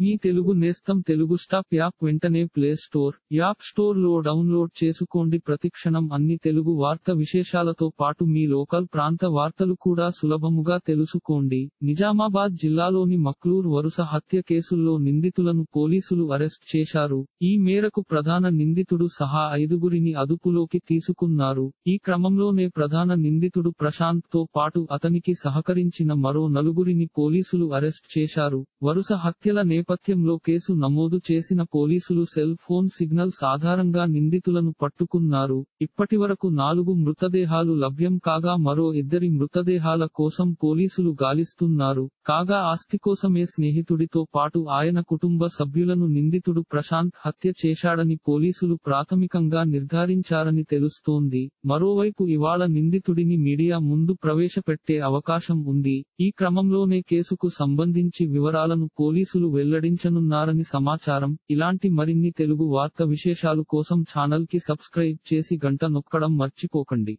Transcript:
మీ తెలుగు నేస్తం Telugu stop app వెంటనే play store app స్టోర్లో డౌన్లోడ్ చేసుకోండి. ప్రతిక్షణం అన్ని తెలుగు వార్త విశేషాలతో పాటు మీ లోకల్ ప్రాంత వార్తలు కూడా సులభముగా తెలుసుకోండి. నిజామాబాద్ జిల్లాలోని మక్లూర్ వరుస హత్య కేసుల్లో నిందితులను పోలీసులు అరెస్ట్ చేశారు. ఈ మేరకు ప్రధాన నిందితుడు సహా ఐదుగురిని అదుపులోకి తీసుకున్నారు. ఈ క్రమంలోనే ప్రధాన నిందితుడు ప్రశాంత్తో పాటు అతనికి సహకరించిన మరో నలుగురిని పోలీసులు అరెస్ట్ చేశారు. వరుస హత్యల నేపథ్యంలో కేసు నమోదు చేసిన పోలీసులు సెల్ ఫోన్ సిగ్నల్స్ ఆధారంగా నిందితులను పట్టుకున్నారు. ఇప్పటివరకు నాలుగు మృతదేహాలు లభ్యం కాగా మరో ఇద్దరి మృతదేహాల కోసం పోలీసులు గాలిస్తున్నారు. కాగా ఆస్తి కోసమే స్నేహితుడితో పాటు ఆయన కుటుంబ సభ్యులను నిందితుడు ప్రశాంత్ హత్య చేశాడని పోలీసులు ప్రాథమికంగా నిర్ధారించారని తెలుస్తోంది. మరోవైపు ఇవాళ నిందితుడిని మీడియా ముందు ప్రవేశపెట్టే అవకాశం ఉంది. ఈ క్రమంలోనే కేసుకు సంబంధించి వివరాలను పోలీసులు వెల్లడించనున్నారని సమాచారం. ఇలాంటి మరిన్ని తెలుగు వార్త విశేషాలు కోసం ఛానల్కి సబ్స్క్రైబ్ చేసి గంట నొక్కడం మర్చిపోకండి.